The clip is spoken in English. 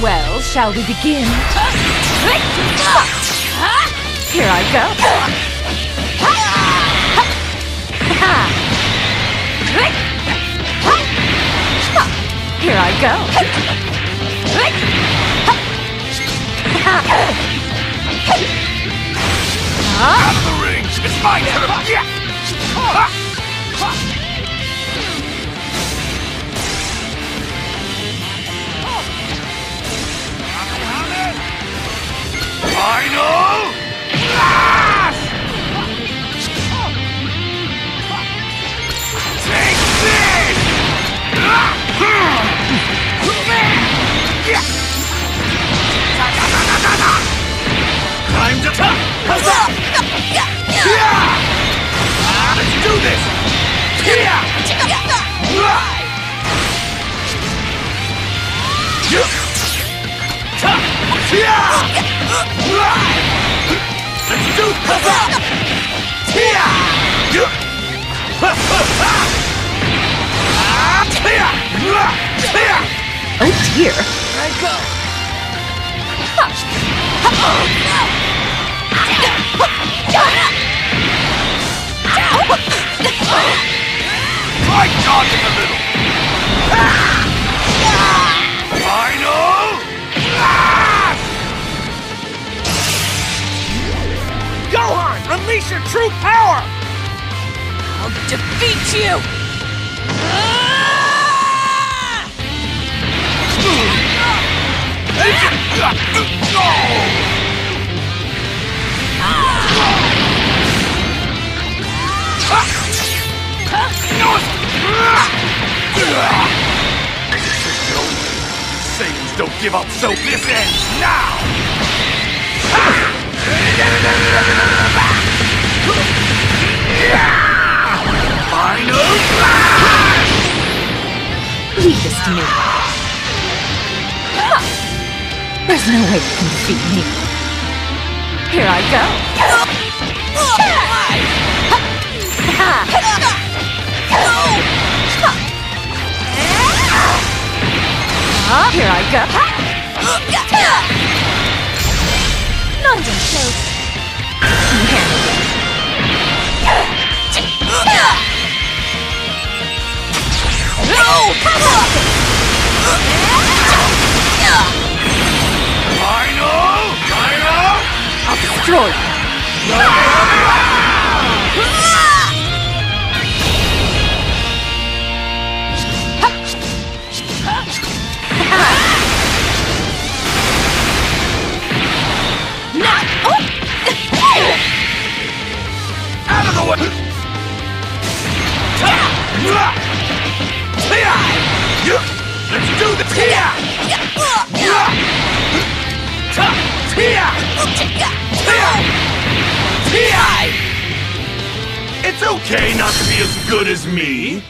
Well, shall we begin? Here I go. Here I go. Of the rings! It's my turn! Oh dear. I go! Dodging a little! Final Release your true power! I'll defeat you! Saiyans don't give up, so this ends now! Me. Ah! There's no way you can defeat me. Here I go. Ah, here I go. Ah! Not I'll It's okay not to be as good as me.